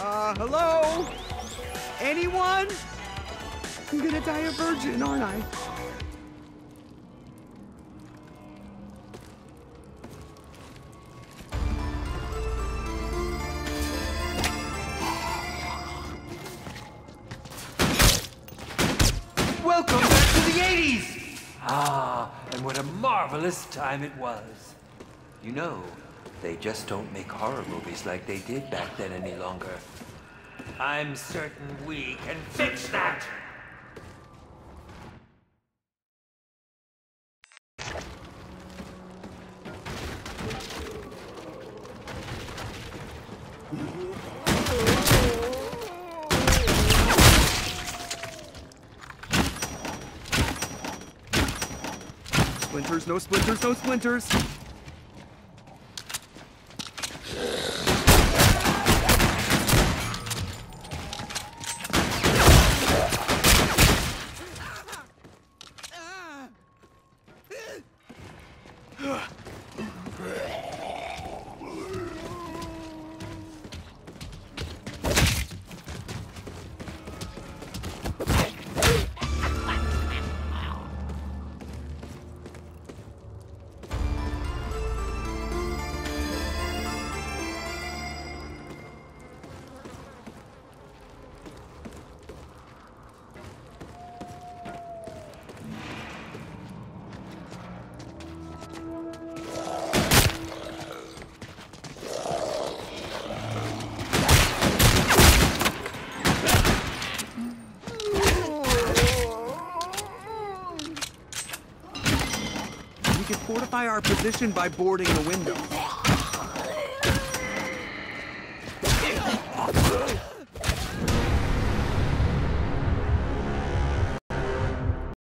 Uh, hello? Anyone? I'm gonna die a virgin, aren't I? Welcome back to the 80s! Ah, and what a marvelous time it was. You know, they just don't make horror movies like they did back then any longer. I'm certain we can fix that! Splinters, no splinters, no splinters. fortify our position by boarding the window.